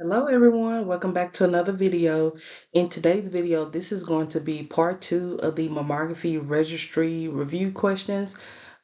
Hello everyone, welcome back to another video. In today's video, this is going to be part two of the mammography registry review questions.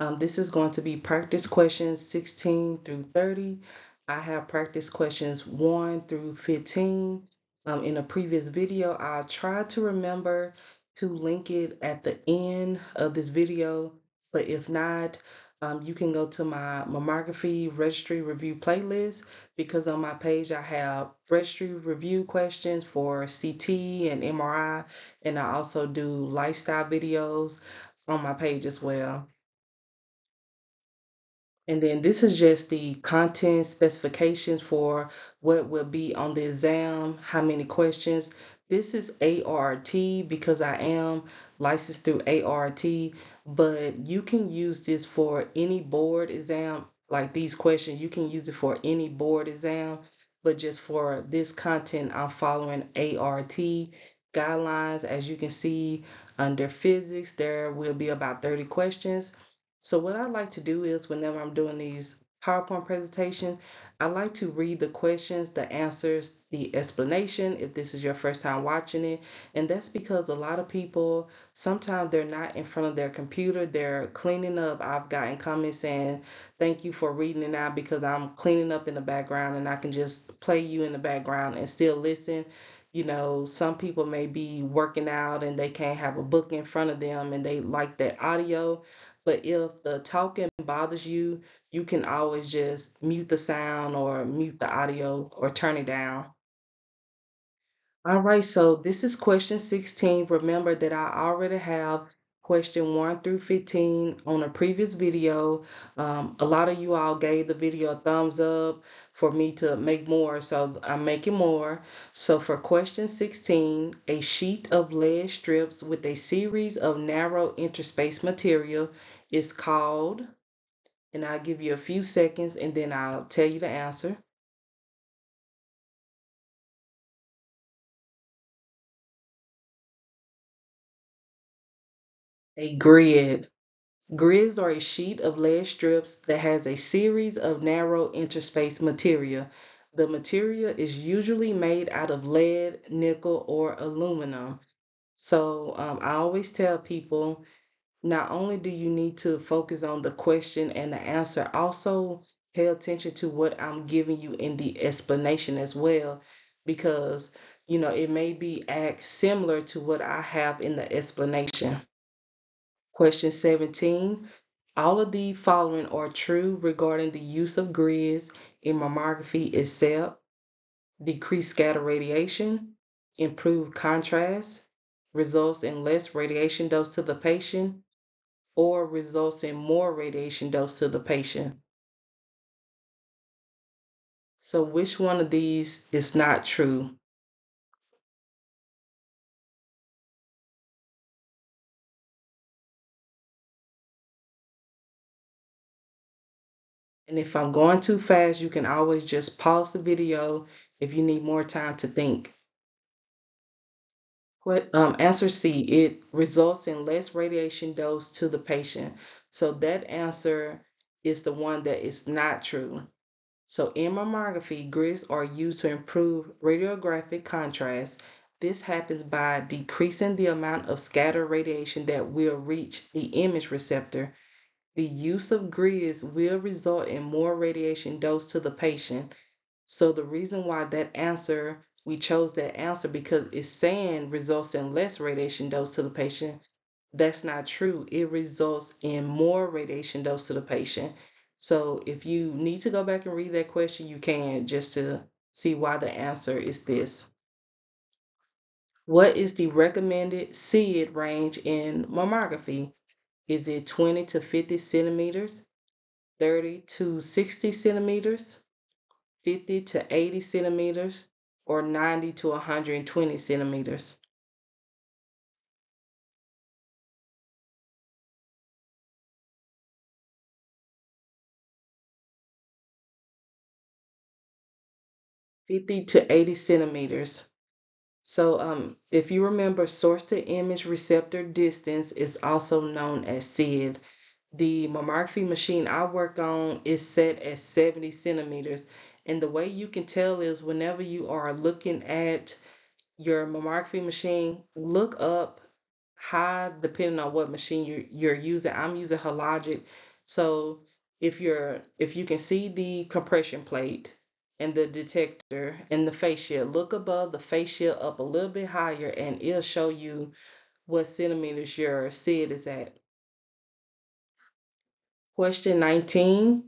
Um, this is going to be practice questions 16 through 30. I have practice questions 1 through 15. Um, in a previous video, I tried to remember to link it at the end of this video, but if not, um, you can go to my mammography registry review playlist because on my page I have registry review questions for CT and MRI, and I also do lifestyle videos on my page as well. And then this is just the content specifications for what will be on the exam, how many questions. This is ART because I am licensed through ART, but you can use this for any board exam. Like these questions, you can use it for any board exam, but just for this content, I'm following ART guidelines. As you can see under physics, there will be about 30 questions. So what I like to do is whenever I'm doing these PowerPoint presentation, I like to read the questions, the answers, the explanation if this is your first time watching it. And that's because a lot of people, sometimes they're not in front of their computer, they're cleaning up. I've gotten comments saying, thank you for reading it out because I'm cleaning up in the background and I can just play you in the background and still listen. You know, some people may be working out and they can't have a book in front of them and they like that audio. But if the talking bothers you, you can always just mute the sound or mute the audio or turn it down. All right, so this is question 16. Remember that I already have question 1 through 15 on a previous video. Um, a lot of you all gave the video a thumbs up for me to make more, so I'm making more. So for question 16, a sheet of lead strips with a series of narrow interspace material is called, and I'll give you a few seconds and then I'll tell you the answer. A grid. Grids are a sheet of lead strips that has a series of narrow interspace material. The material is usually made out of lead, nickel, or aluminum. So um, I always tell people not only do you need to focus on the question and the answer, also pay attention to what I'm giving you in the explanation as well, because you know it may be act similar to what I have in the explanation. Question 17. All of the following are true regarding the use of grids in mammography except decreased scatter radiation, improved contrast, results in less radiation dose to the patient, or results in more radiation dose to the patient. So which one of these is not true? And if I'm going too fast, you can always just pause the video if you need more time to think. What um, answer C, it results in less radiation dose to the patient. So that answer is the one that is not true. So in mammography, grids are used to improve radiographic contrast. This happens by decreasing the amount of scattered radiation that will reach the image receptor. The use of grids will result in more radiation dose to the patient. So the reason why that answer we chose that answer because it's saying results in less radiation dose to the patient. That's not true. It results in more radiation dose to the patient. So if you need to go back and read that question, you can just to see why the answer is this. What is the recommended SID range in mammography? Is it 20 to 50 centimeters, 30 to 60 centimeters, 50 to 80 centimeters, or 90 to 120 centimeters. Fifty to eighty centimeters. So um, if you remember, source to image receptor distance is also known as SID. The mammography machine I work on is set at 70 centimeters, And the way you can tell is whenever you are looking at your mammography machine, look up high depending on what machine you're, you're using. I'm using Hologic. So if you're if you can see the compression plate and the detector and the face shield, look above the face shield up a little bit higher and it'll show you what centimeters your SID is at. Question 19.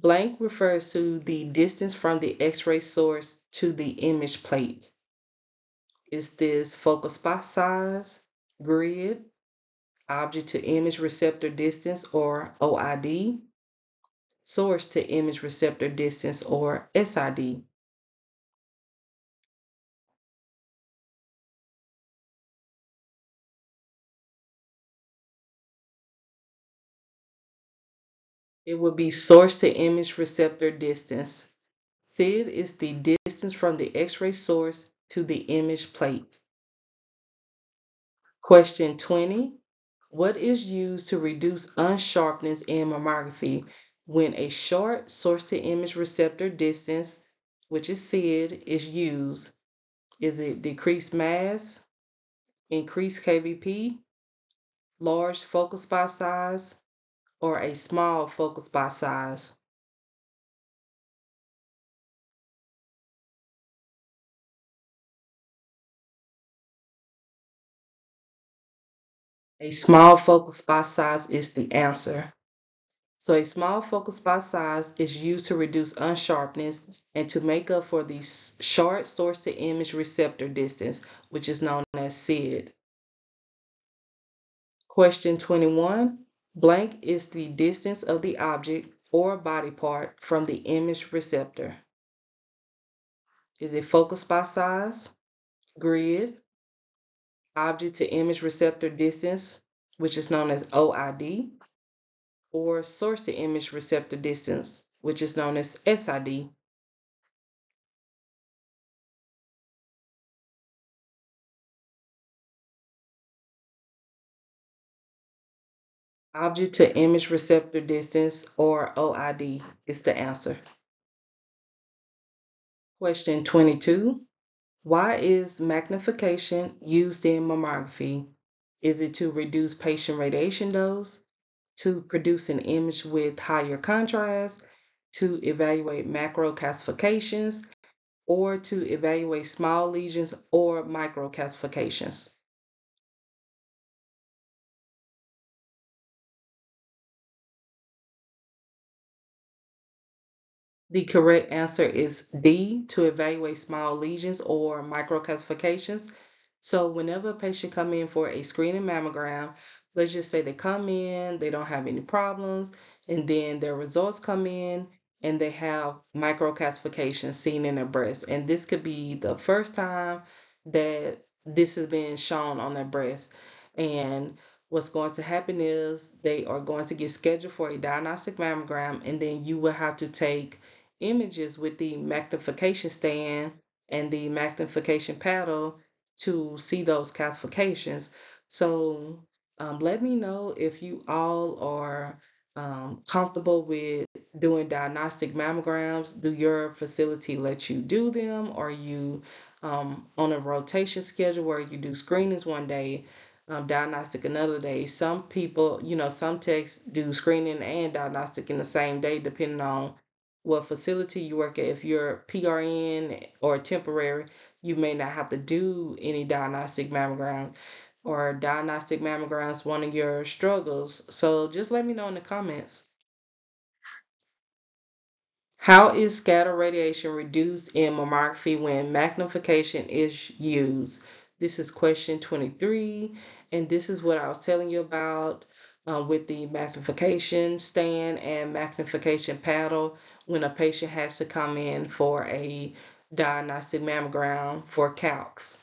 Blank refers to the distance from the X-ray source to the image plate. Is this focal spot size, grid, object to image receptor distance or OID, source to image receptor distance or SID? It would be source to image receptor distance. SID is the distance from the X-ray source to the image plate. Question 20. What is used to reduce unsharpness in mammography when a short source to image receptor distance, which is SID, is used? Is it decreased mAs, increased KVP, large focal spot size, or a small focus spot size? A small focal spot size is the answer. So a small focal spot size is used to reduce unsharpness and to make up for the short source to image receptor distance, which is known as SID. Question 21. Blank is the distance of the object or body part from the image receptor. Is it focus spot size, grid, object to image receptor distance, which is known as OID, or source to image receptor distance, which is known as SID. Object to image receptor distance, or OID, is the answer. Question 22. Why is magnification used in mammography? Is it to reduce patient radiation dose, to produce an image with higher contrast, to evaluate macro calcifications, or to evaluate small lesions or micro The correct answer is D, to evaluate small lesions or microcalcifications. So whenever a patient come in for a screening mammogram, let's just say they come in, they don't have any problems, and then their results come in and they have microcalcifications seen in their breast. And this could be the first time that this has been shown on their breast. And what's going to happen is they are going to get scheduled for a diagnostic mammogram, and then you will have to take images with the magnification stand and the magnification paddle to see those calcifications. So um, let me know if you all are um, comfortable with doing diagnostic mammograms. Do your facility let you do them? Or are you um, on a rotation schedule where you do screenings one day, um, diagnostic another day? Some people, you know, some techs do screening and diagnostic in the same day, depending on what facility you work at. If you're PRN or temporary, you may not have to do any diagnostic mammogram or diagnostic mammograms one of your struggles. So just let me know in the comments. How is scatter radiation reduced in mammography when magnification is used? This is question 23, and this is what I was telling you about uh, with the magnification stand and magnification paddle when a patient has to come in for a diagnostic mammogram for calcs.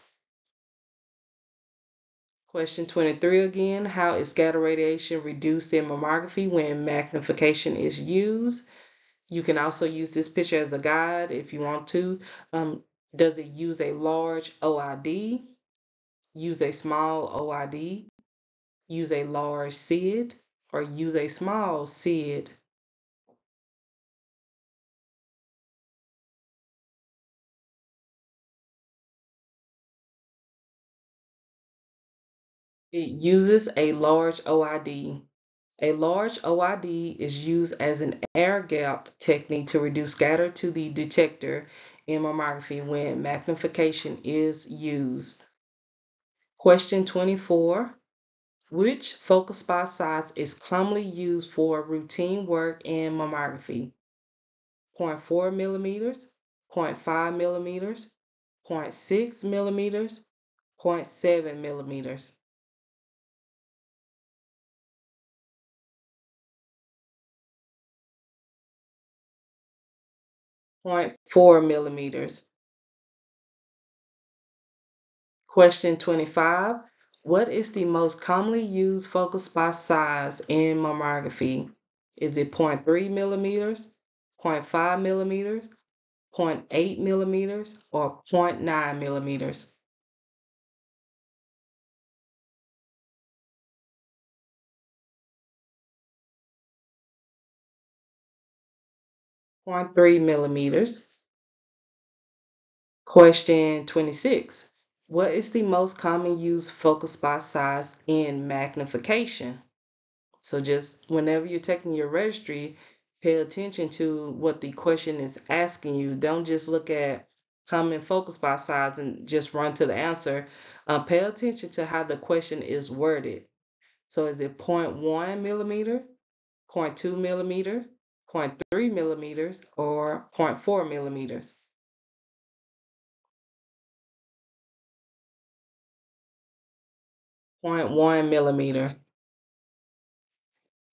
Question 23 again, how is scatter radiation reduced in mammography when magnification is used? You can also use this picture as a guide if you want to. Um, does it use a large OID? Use a small OID? use a large SID or use a small SID. It uses a large OID. A large OID is used as an air gap technique to reduce scatter to the detector in mammography when magnification is used. Question 24. Which focal spot size is commonly used for routine work in mammography? 0.4 millimeters, 0.5 millimeters, 0.6 millimeters, 0.7 millimeters. 0.4 millimeters. Question 25. What is the most commonly used focal spot size in mammography? Is it 0.3 millimeters, 0.5 millimeters, 0.8 millimeters, or 0.9 millimeters? 0.3 millimeters. Question 26. What is the most common used focal spot size in magnification? So just whenever you're taking your registry, pay attention to what the question is asking you. Don't just look at common focal spot size and just run to the answer. Um, pay attention to how the question is worded. So is it 0.1 millimeter, 0.2 millimeter, 0.3 millimeters, or 0.4 millimeters? 0.1 millimeter.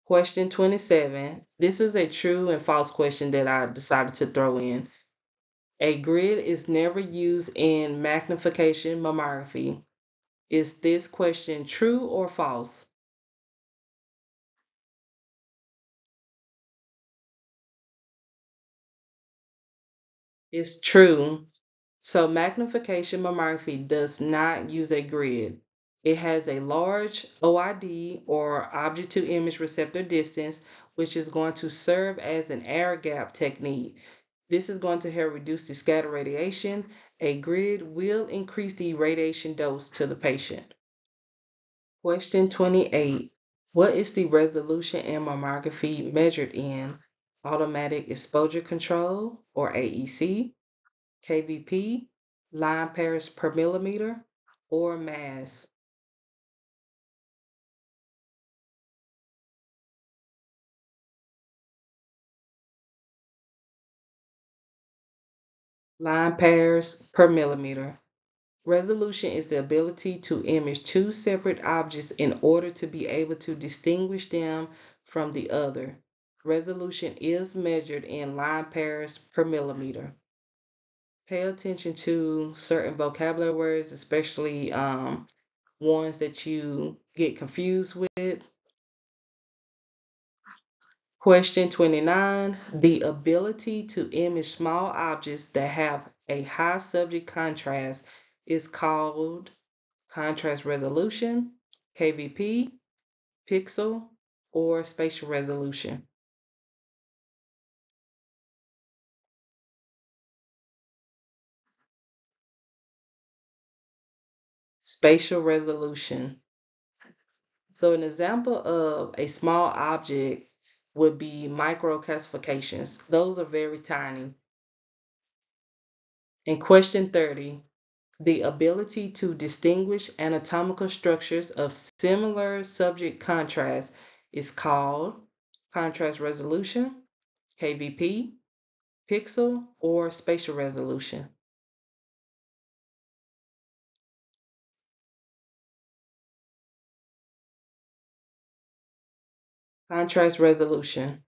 Question 27. This is a true and false question that I decided to throw in. A grid is never used in magnification mammography. Is this question true or false? It's true. So magnification mammography does not use a grid. It has a large OID or object to image receptor distance, which is going to serve as an air gap technique. This is going to help reduce the scatter radiation. A grid will increase the radiation dose to the patient. Question 28. What is the resolution in mammography measured in? Automatic exposure control or AEC, KVP, line pairs per millimeter, or mAs? Line pairs per millimeter. Resolution is the ability to image two separate objects in order to be able to distinguish them from the other. Resolution is measured in line pairs per millimeter. Pay attention to certain vocabulary words, especially um, ones that you get confused with. Question 29. The ability to image small objects that have a high subject contrast is called contrast resolution, KVP, pixel, or spatial resolution. Spatial resolution. So an example of a small object would be microcalcifications. Those are very tiny. In question 30, the ability to distinguish anatomical structures of similar subject contrast is called contrast resolution, KVP, pixel, or spatial resolution. Contrast resolution.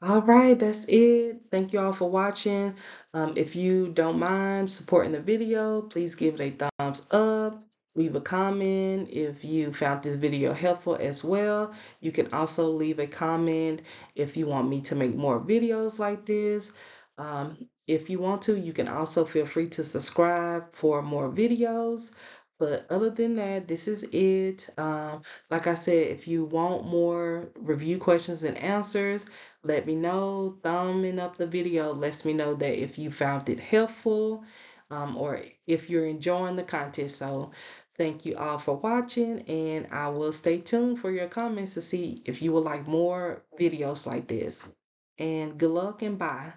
All right, that's it. Thank you all for watching. Um, if you don't mind supporting the video, please give it a thumbs up. Leave a comment if you found this video helpful as well. You can also leave a comment if you want me to make more videos like this. Um, if you want to, you can also feel free to subscribe for more videos. But other than that, this is it. Um, like I said, if you want more review questions and answers, let me know. Thumbing up the video lets me know that if you found it helpful. um, or if you're enjoying the content. So thank you all for watching and I will stay tuned for your comments to see if you would like more videos like this. And good luck and bye.